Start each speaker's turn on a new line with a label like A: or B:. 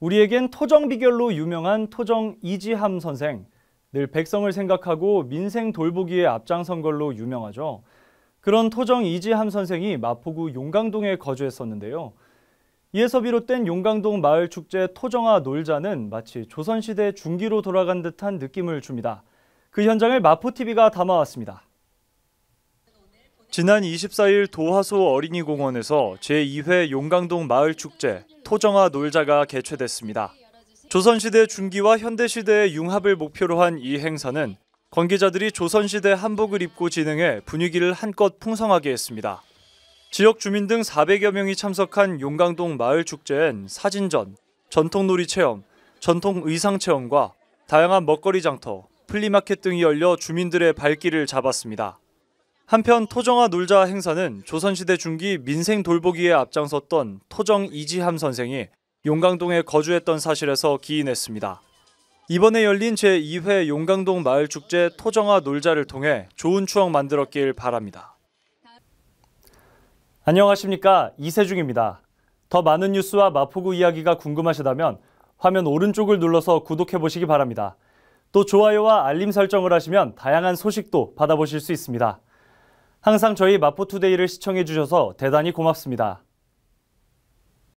A: 우리에겐 토정 비결로 유명한 토정 이지함 선생. 늘 백성을 생각하고 민생 돌보기에 앞장선 걸로 유명하죠. 그런 토정 이지함 선생이 마포구 용강동에 거주했었는데요. 이에서 비롯된 용강동 마을 축제 토정아 놀자는 마치 조선시대 중기로 돌아간 듯한 느낌을 줍니다. 그 현장을 마포TV가 담아왔습니다. 지난 24일 도화소 어린이공원에서 제2회 용강동 마을 축제 토정아 놀자가 개최됐습니다. 조선시대 중기와 현대시대의 융합을 목표로 한 이 행사는 관계자들이 조선시대 한복을 입고 진행해 분위기를 한껏 풍성하게 했습니다. 지역 주민 등 400여 명이 참석한 용강동 마을 축제엔 사진전, 전통놀이 체험, 전통 의상 체험과 다양한 먹거리 장터, 플리마켓 등이 열려 주민들의 발길을 잡았습니다. 한편 토정아 놀자 행사는 조선시대 중기 민생 돌보기에 앞장섰던 토정 이지함 선생이 용강동에 거주했던 사실에서 기인했습니다. 이번에 열린 제2회 용강동 마을축제 토정아 놀자를 통해 좋은 추억 만들었길 바랍니다. 안녕하십니까 이세중입니다. 더 많은 뉴스와 마포구 이야기가 궁금하시다면 화면 오른쪽을 눌러서 구독해 보시기 바랍니다. 또 좋아요와 알림 설정을 하시면 다양한 소식도 받아보실 수 있습니다. 항상 저희 마포투데이를 시청해 주셔서 대단히 고맙습니다.